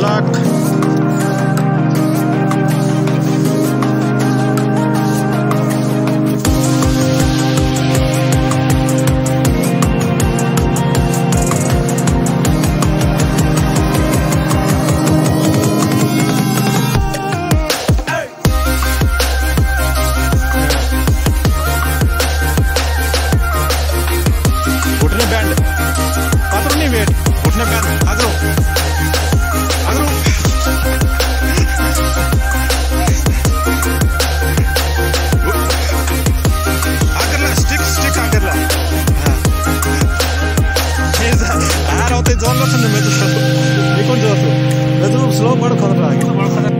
luck. ಯಾರು ಅವತ್ತೆ ಜೋರ್ ಬರ್ತಾನೆ ಮೆದು ಇಕೊಂಡು ಜೋರ್ಸು ಮೆದು ಸ್ಲೋ ಮಾಡು ಖದ್ರ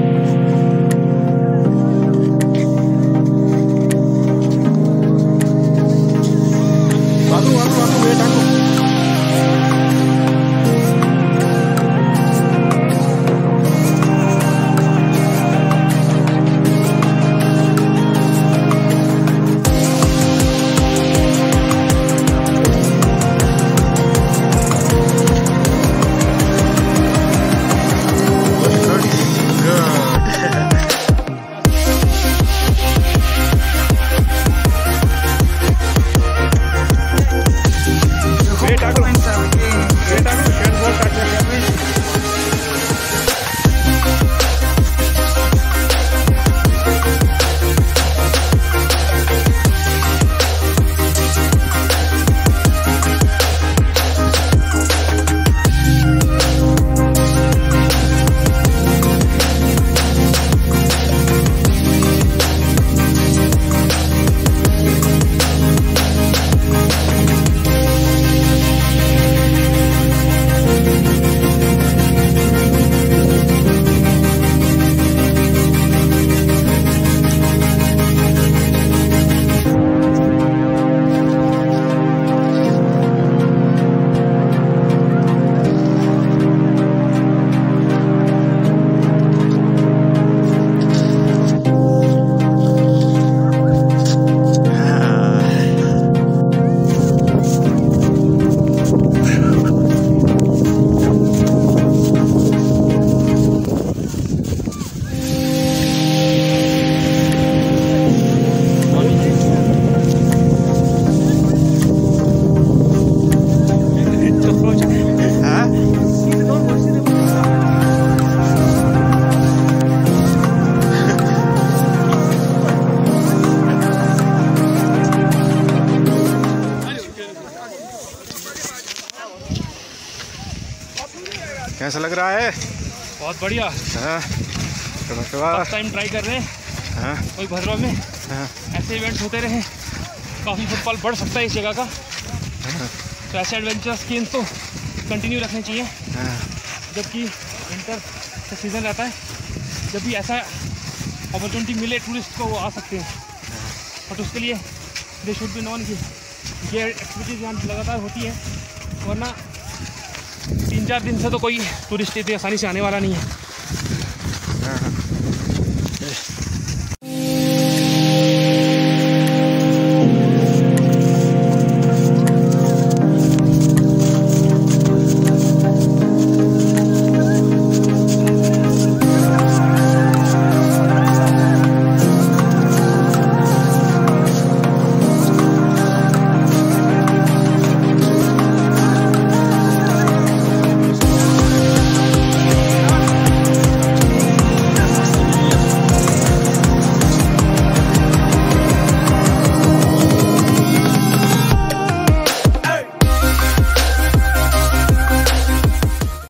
कैसा लग रहा है? बहुत बढ़िया। हाँ फ़र्स्ट टाइम ट्राई कर रहे हैं। हाँ। कोई भद्रवा में। हाँ। ऐसे इवेंट्स होते रहे। काफ़ी फुटबॉल बढ़ सकता है इस जगह का। तो ऐसे एडवेंचर्स गेम्स तो कंटिन्यू रखने चाहिए। हाँ। जबकि विंटर का सीज़न रहता है। जब भी ऐसा अपॉर्चुनिटी मिले टूरिस्ट को वो आ सकते हैं। बट उसके लिए दे शुड बी नॉन की ये एक्टिविटीज़ यहाँ लगातार होती है। वरना चार दिन से तो कोई टूरिस्ट इतनी आसानी से आने वाला नहीं है। हाँ, हाँ।